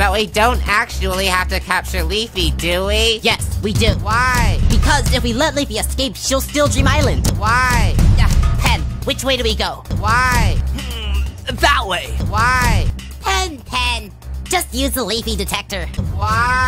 But we don't actually have to capture Leafy, do we? Yes, we do. Why? Because if we let Leafy escape, she'll steal Dream Island. Why? Uh, Pen, which way do we go? Why? Hmm, that way. Why? Pen, Pen, just use the Leafy detector. Why?